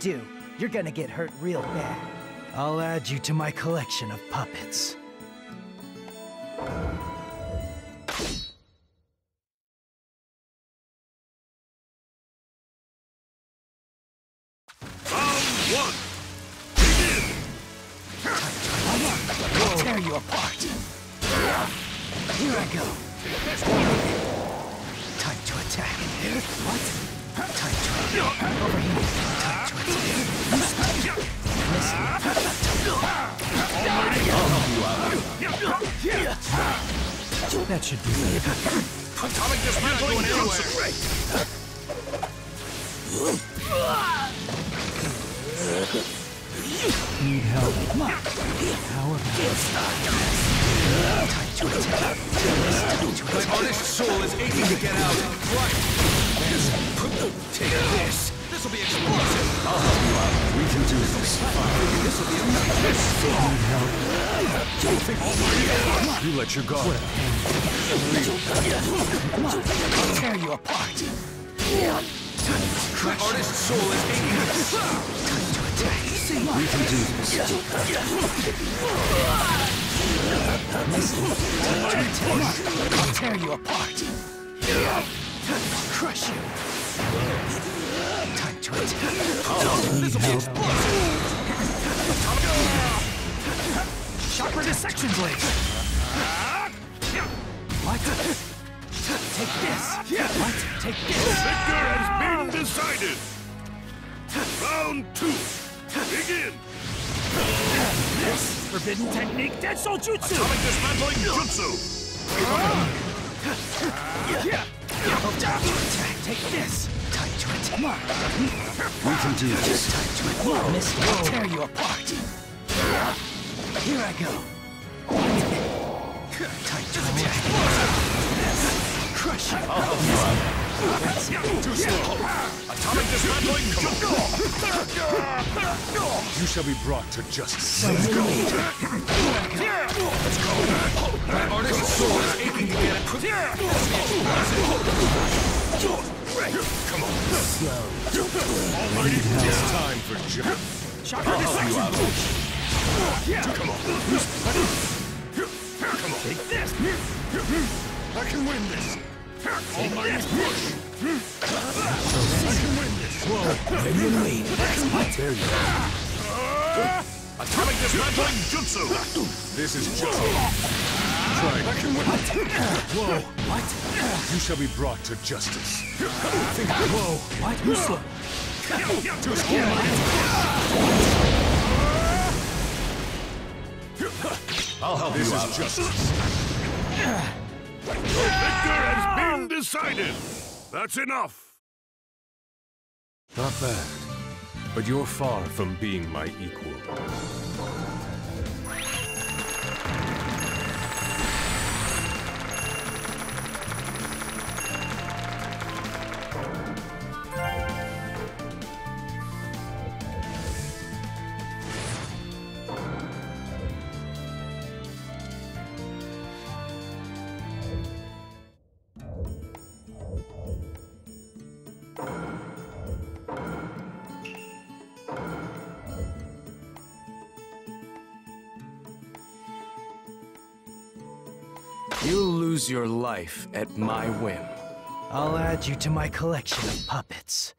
do. You're gonna get hurt real bad. I'll add you to my collection of puppets. Soul is aching to get out. Right. Take this. This will be explosive. I'll help you out. We can do this. This will be a enough. You let your guard. I'll tear you apart. My artist soul is aching Time to attack. We can do this. I'll tear you apart. Crush you. Time to will be. Chakra dissection blade. What? Take this. What? Take this. Victor has been decided. Round two. Begin. This forbidden technique, Denso Jutsu. Atomic dismantling jutsu. Time to attack. Take this. Time to attack. On. We can do Just time to attack. Miss, I'll tear you apart. Here I go. Time to attack. Crush you. Too slow. Atomic dismantling jutsu. You shall be brought to justice. So you need. My artist soul is aching to get out. Come on. Slow. Almighty. It's time for justice. Chakra blade. Come on. Come on. Take this. I can win this. Almighty push. I can win this. You. Atomic dismantling jutsu. This is just. Try. I. Whoa. What? You shall be brought to justice. Whoa. What? You slow. Too slow. I'll help This you is justice. The victor has been decided. That's enough. Not bad. But you're far from being my equal. You'll lose your life at my whim. I'll add you to my collection of puppets.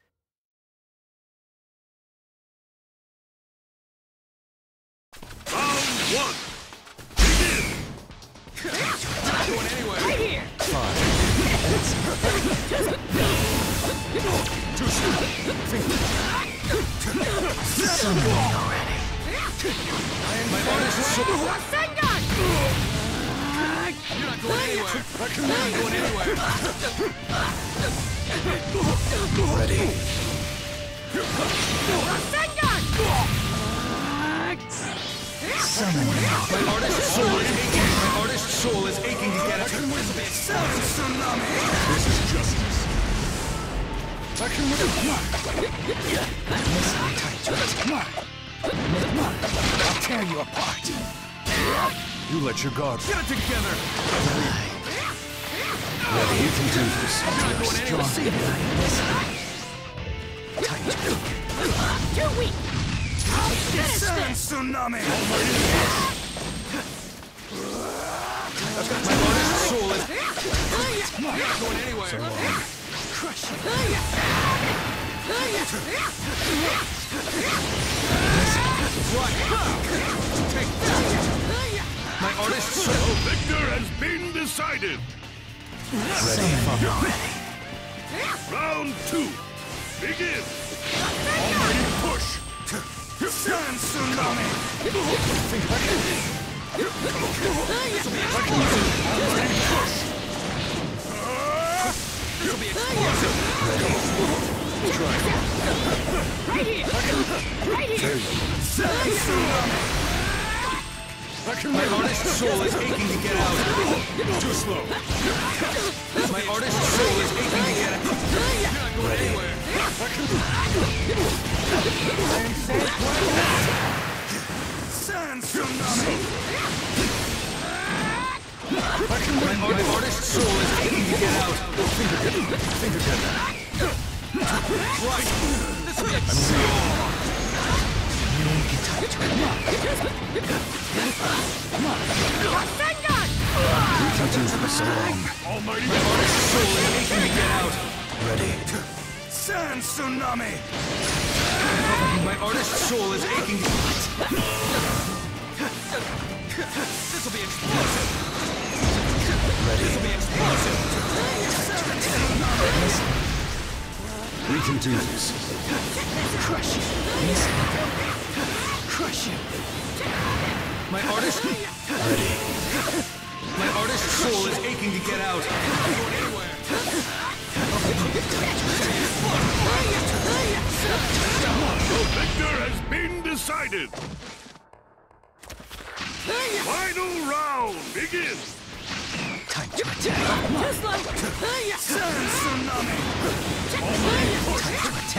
Summon. My artist soul is aching. My artist soul is aching to get out. This is justice. I can win. Miss, come. I'll tear you apart. You let your guard. Get it together. Ready, you can do this. Strong. Time to Too weak! I'll finish Sand this! tsunami! My honest soul is not going anywhere. Take that. My honest soul. The victor has been decided! Ready, Round two, begin! Sand tsunami! Almighty push! This will be explosive. Right here! Right here! Sand tsunami! My honest soul is aching to get out. Too slow! My honest soul is aching to get out. Not going anywhere. Sand tsunami! I My hon- soul is aching to get out. Finger, finger, finger, Right. This will be explosive. Rasengan! Almighty My honest soul is aching to get out. Ready. Sand tsunami! My honest soul is aching. This will be explosive. This will be explosive. We can do this. Crush you. Crush you. My artist... Ready. My artist soul is aching to get out. Not going anywhere. The victor has been decided! Final round, begin! Time to attack. Too slow! Sand tsunami! Time to attack.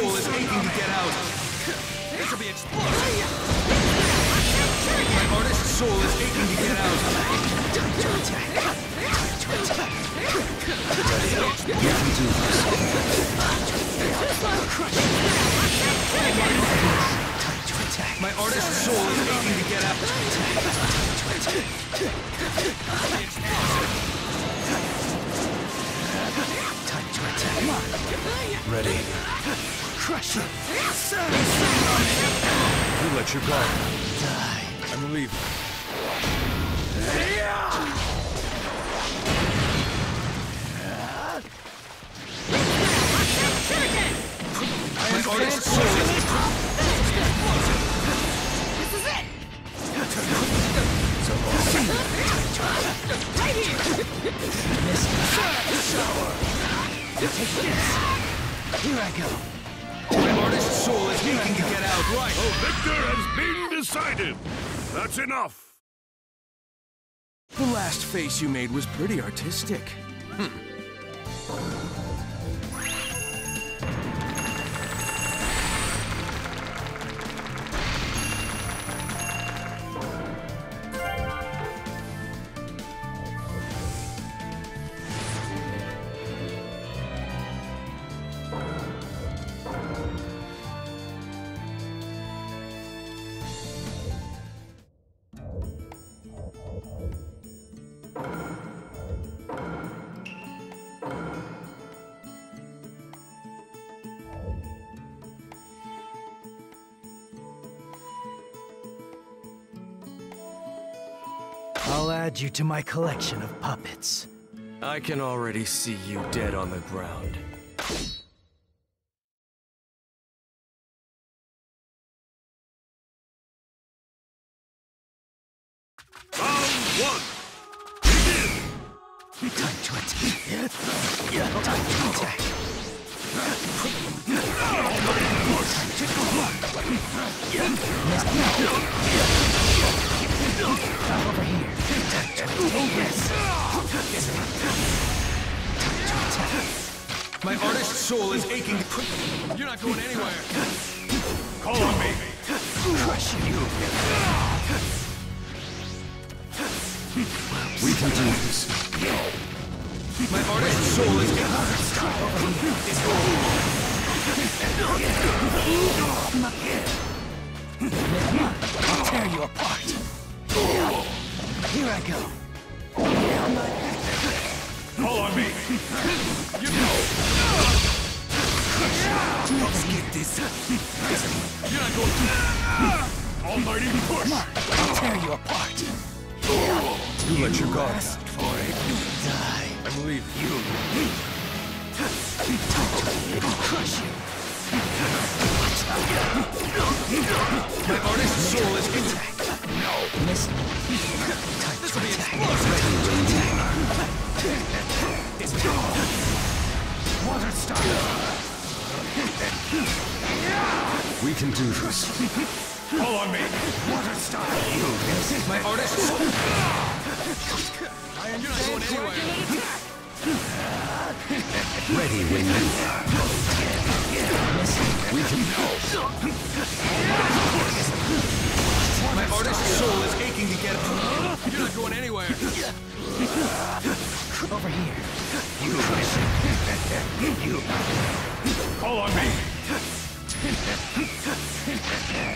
Soul is aching to get out. This will be explosive. My artist soul is aching to get out. You. Time to attack. My artist soul is aching to get out. Time to attack. Ready. Crush you. Sand tsunami! You let your guard. Die. I'm leaving. You made was pretty artistic. I'll add you to my collection of puppets. I can already see you dead on the ground. Not going anywhere. Call on me! Crush you. We can do this. My artist soul is I'll tear you apart. Here I go. Follow me. Let's get this. You're not going. Almighty push. I'll tear you apart. You let your guard Asked for it. Die. I believe you. Crush you. my artist soul is intact. No. Miss me. Time to attack. Can do this. Follow me. Water star. My artist soul. You're not going anywhere. Ready when you are. We can My artist soul is aching to get out. You're not going anywhere. Over here. You listen. You. Call on me.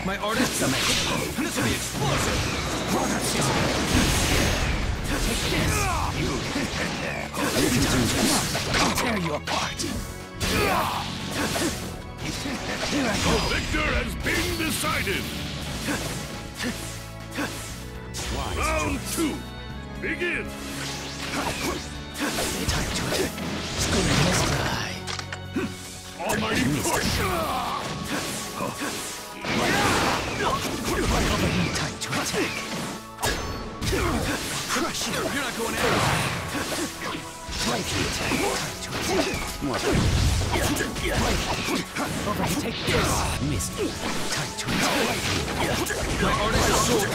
My artist This will be explosive. Runners! You! I'll tear you apart. The victor has been decided. Round two. Begin. Time to attack. Schooner must die. Almighty push. Crush you. You're not going anywhere. Right attack. Right here. Take this. Missed. Time to attack. My artist explosive.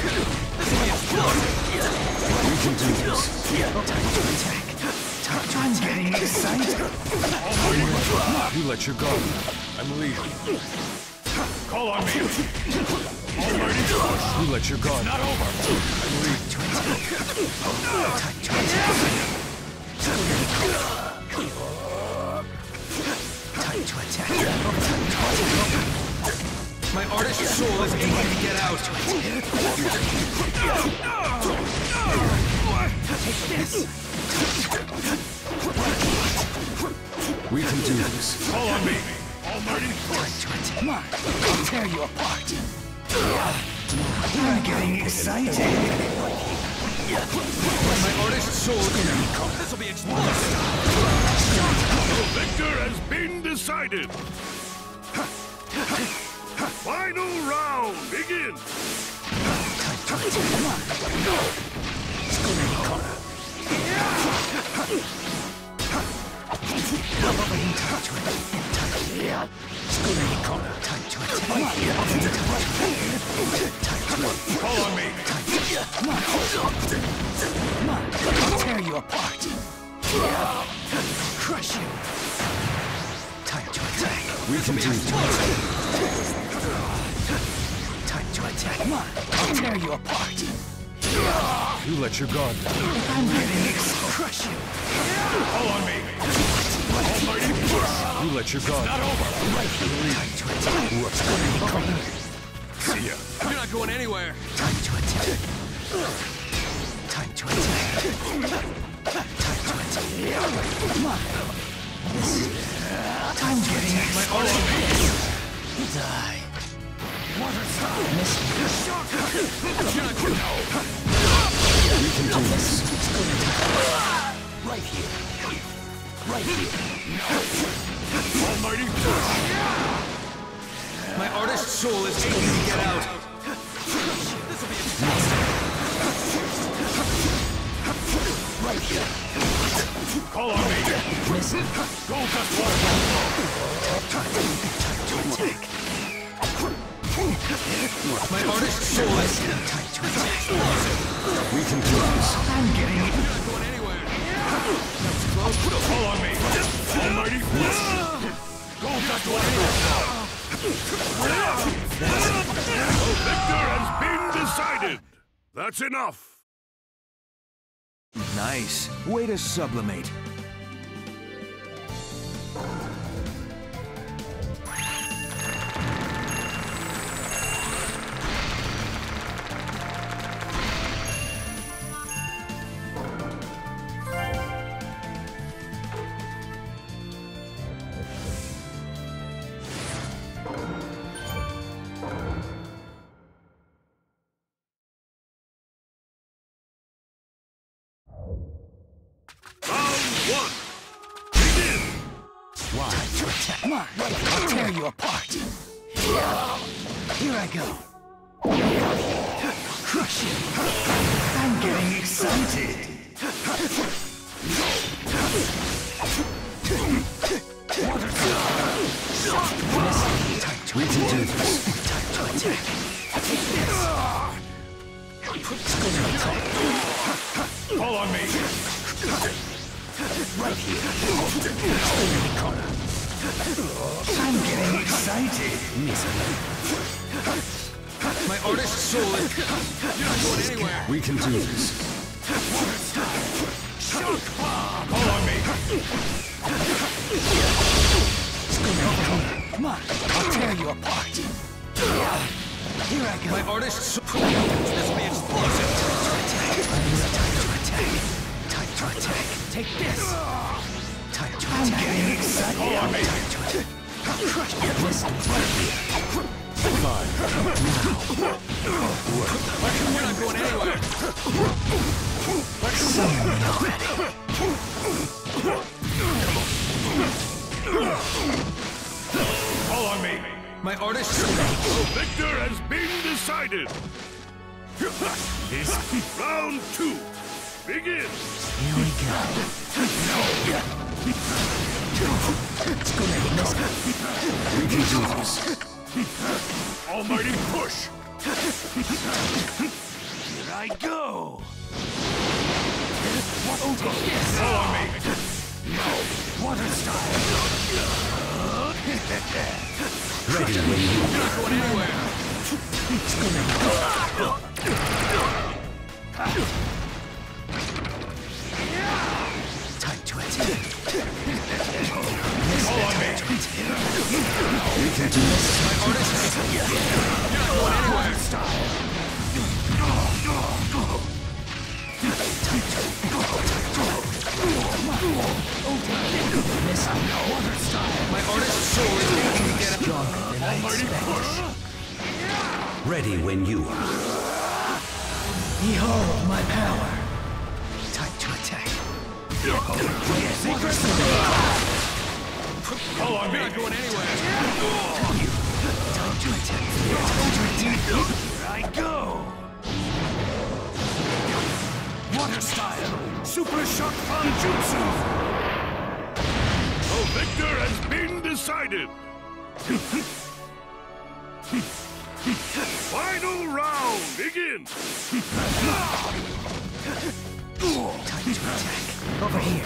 we can do this. Time to attack. Time to I'm getting excited. You let your guard. I'm leaving. Call on me. Almighty push. You let your guard Not over. Time to attack. Time to attack. Time to attack. My artist soul is aching to get out. We can do this. Call on me. Almighty push. Time to attack. Come on. I'll tear you apart. I'm getting excited. My artist soul is This will be explosive. Victor has been decided. Final round. Begin. Come on. Schooner corner. Over here. Time to attack. Time. To attack. Come on. Time to Call me. Come on. I'll tear you apart. Crush you. Time to attack. We can do this. Time to attack. I'll tear you apart. You let your guard down. I'm ex- crush you. Call on me. Almighty You let your guard It's Not over. Time to attack. Over here. See ya. You're not going anywhere. Time to attack. Time to attack. Time to attack. Come on. This time to attack. My artist Die. Water stop. Miss me. You're not going We can do this. Right here. Right here. Almighty push. My artist soul is aching to get out. This will be explosive. Right here. Call on me. Miss me. Go just water. Time to attack. My artist soul is Time to attack. We can do this. I'm getting it. Almighty Go victor has been decided! That's enough! Nice. Way to sublimate. Round one! Begin! Why? Come on, I'll tear you apart. Here I go. Crush you. I'm getting excited. Time to. Time to attack. Take this. On me! Right here. I'm getting excited. My artist soul is... You're not going anywhere. We can do this. Fall on me! Come on, I'll tear you apart. Here I go. My artist soul... This will be explosive. Time to attack. Time to attack. Take this. Time to attack. I'm. On me! Time to attack. Crush right here. You're not going anywhere. Summon already. On me! My artist victor has been decided! This round two! Begin! Here we go. Let's go, lady. Let's go. We can do this. Almighty push! Here I go. Fall on me! Water style. Ready when you You're not going anywhere. Time to. Fall on me! My soul... You're not going anywhere. My artist is get out. Almighty push! Ready when you are. Behold my power. On me! You're not going anywhere. Time to attack. Time to attack. Here I go. Water style. Super Shock Fanjutsu! The victor has been decided! Final round, begin! Time to attack. Over here.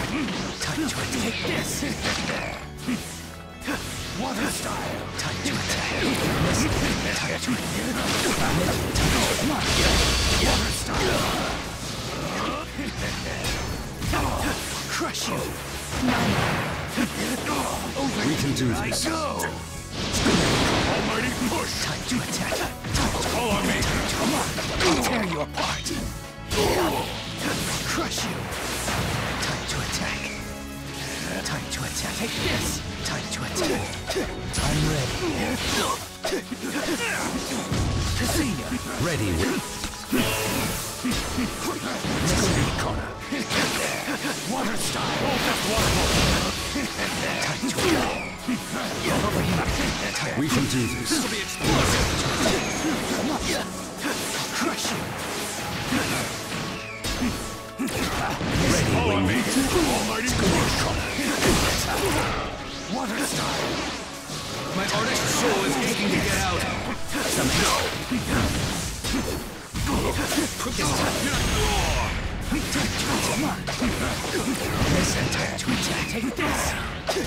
Time to attack this. Water style. Time to attack. Listen. Time to Come. Water style. Crush you. We can do this. Go. Almighty time to attack. Take this. Time to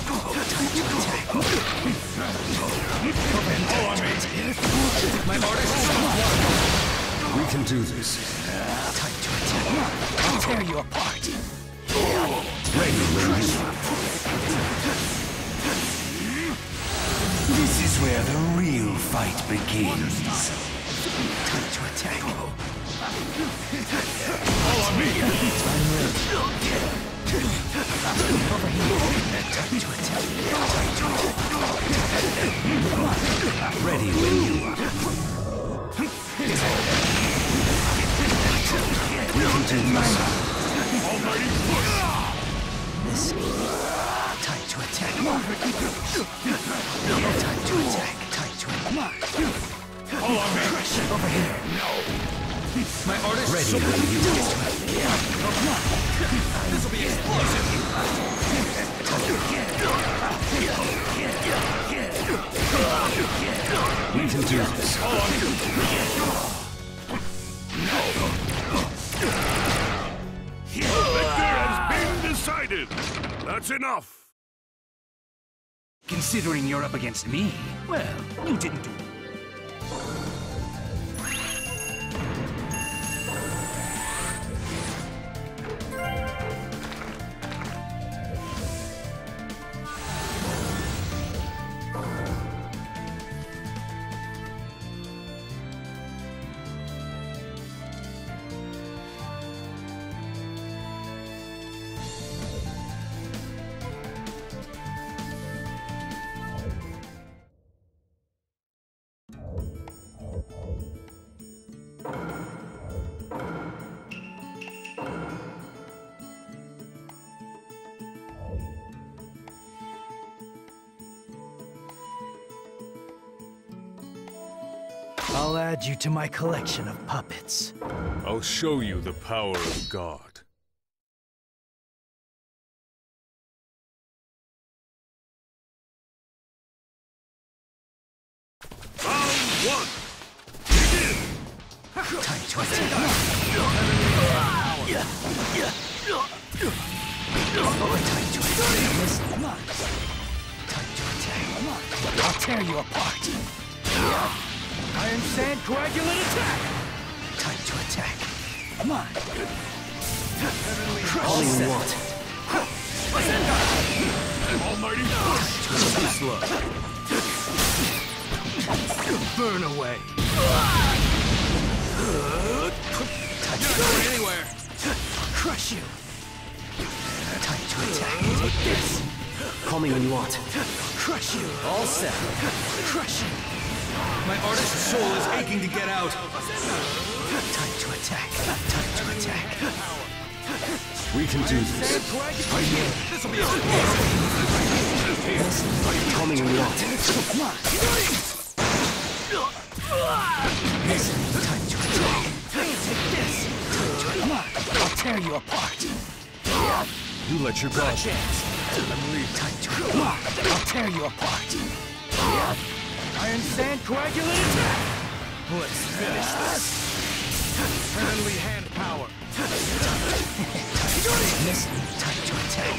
attack. Fall me! My artist soul... We can do this. Time to attack. I'll tear you apart. Ready you This is where the real fight begins. Time to attack. All on me! Over here. Time to attack. Time to attack. Ready when you are. Do this. Almighty push! This. Time to attack. Time to attack. Time to attack. All on me! Over here. My artist Ready soul. when you are. This will be explosive. We can do this. Victor has been decided! That's enough! Considering you're up against me, well, you didn't do add you to my collection of puppets. I'll show you the power of God. All you want. Almighty push! Burn away. Time You're not going anywhere. crush you. Time to attack. Take this. Call me when you want. Crush you. All set. Crush you. My artist's soul is aching to get out. Time to attack. Time to attack. We can do this. This will be want. Come on. Listen. Time to attack. This. Time to on. I'll tear you apart. You let your guard. Time to on. I'll tear you apart. Iron Sand Coagulant attack! Let's finish this. Heavenly hand power. Listen. Time to attack.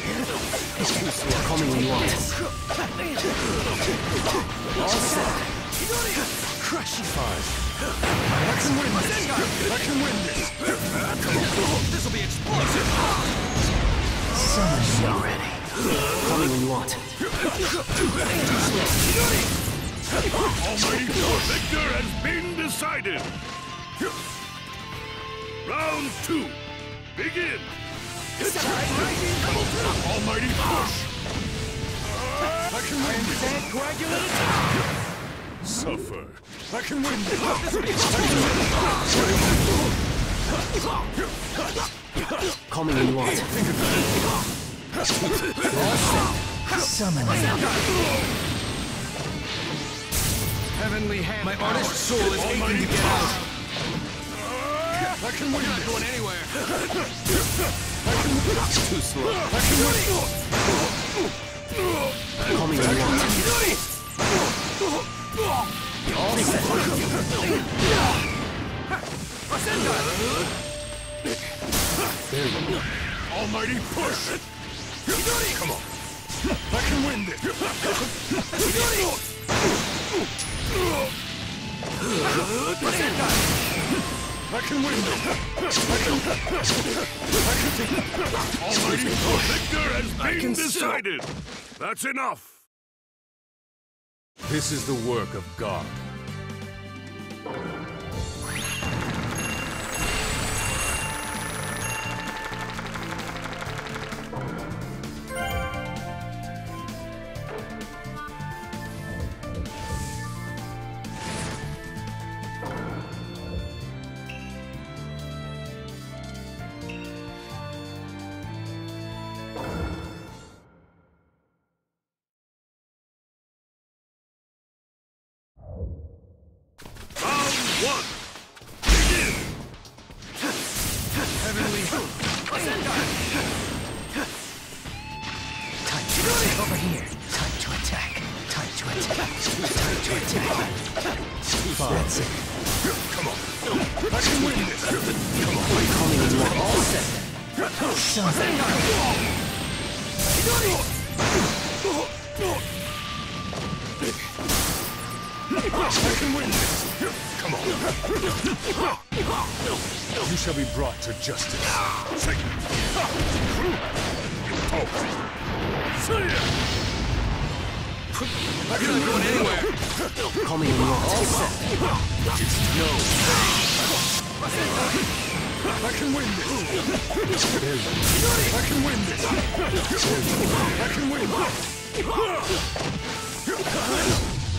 Call me when you want. All set. Crush you. I can win this! I can win this! This will be explosive. Summon already. Me when you want. Almighty! Victor has been decided! Round two! Begin! Almighty push! I can win this! Sand attack! Suffer! I can win this! Call me when you want. Summon. Heavenly hand My artist's soul is aching to get out. I can win You're not going anywhere. Too slow. I can win! Call me when you want. Almighty push! Come on! I can win this! I can win this. I can. I can. Almighty push. Victor has been can still- decided. That's enough. This is the work of God. I can win this. Come on. You shall be brought to justice. I You're not going anywhere. Call me you're all set. I can win this. I can win this. I can win this.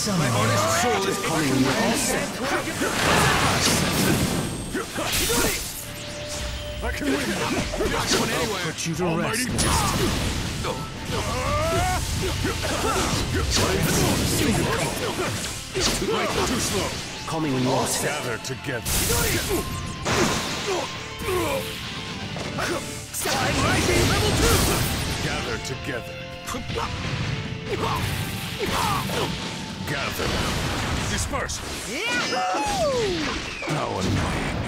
Summon. Honest soul is Call me when you're all set. I can win this. You're not going anywhere. Put you to Almighty rest. Too. Too slow. Call me when you're set. Gather together. Gather together. Gather. Disperse. How annoying.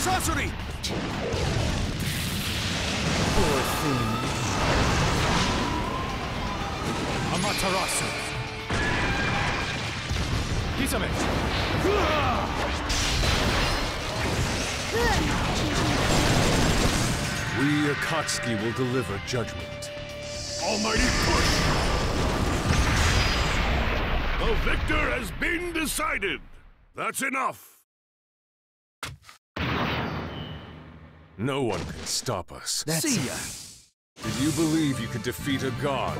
Sorcery! Poor thing. Amaterasu. Kisame. We Akatsuki will deliver judgment. Almighty push. The victor has been decided. That's enough. No one can stop us. That's See ya. Did you believe you could defeat a god?